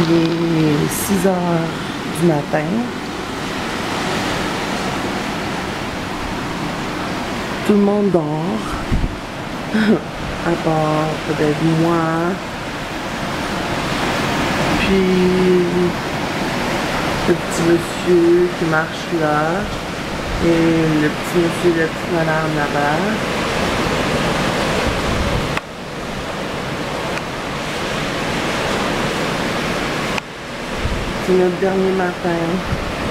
Il est 6 heures du matin. Tout le monde dort. à part peut-être moi. Puis le petit monsieur qui marche là. Et le petit monsieur et la petite madame là-bas. Notre dernier matin.